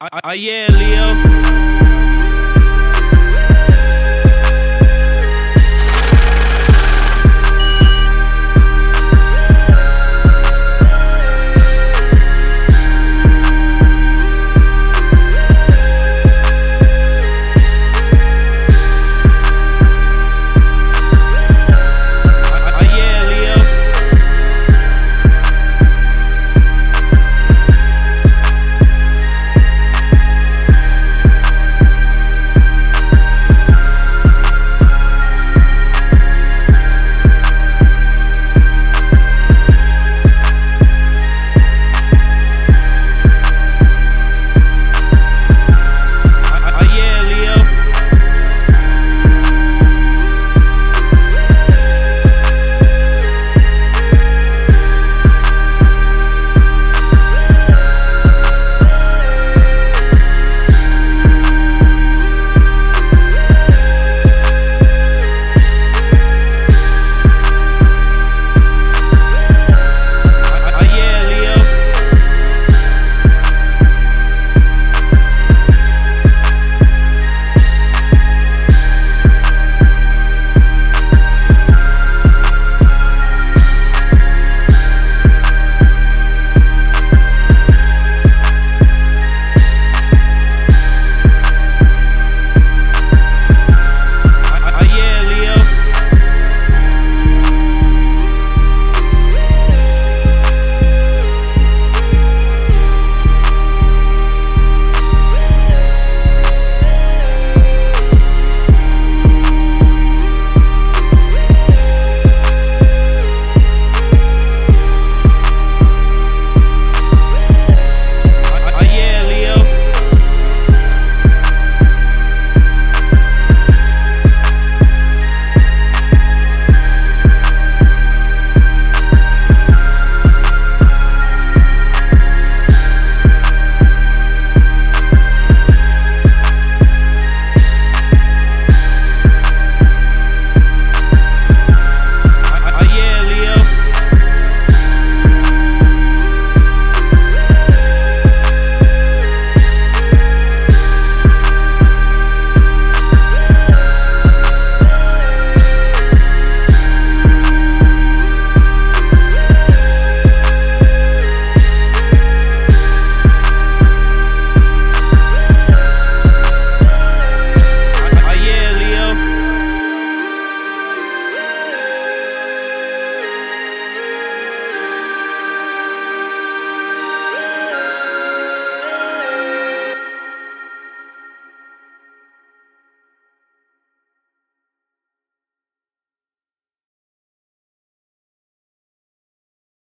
Oh, yeah, Leo.